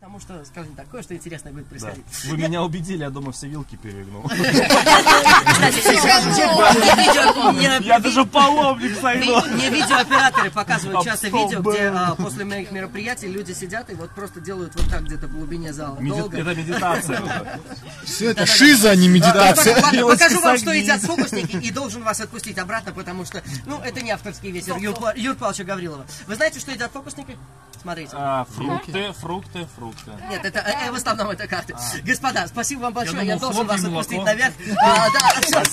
Потому что, скажем так, кое-что интересное будет Да. происходить. Вы меня убедили, я дома все вилки перегнул. Я даже паломник сойду. Не видеооператоры показывают часто Стоп, видео, где а, после моих мероприятий люди сидят и вот просто делают вот так где-то в глубине зала. Это медитация. Все это шиза, а не медитация. Покажу вам, что едят фокусники, и должен вас отпустить обратно, потому что, ну, это не авторский Пла- Юр Павловича Гаврилова. Вы знаете, что едят фокусники? Смотрите. А, Фрукты, фрукты, фрукты. Нет, это э, в основном это карты. Господа, спасибо вам большое. думал, Я должен вас отпустить наверх. А.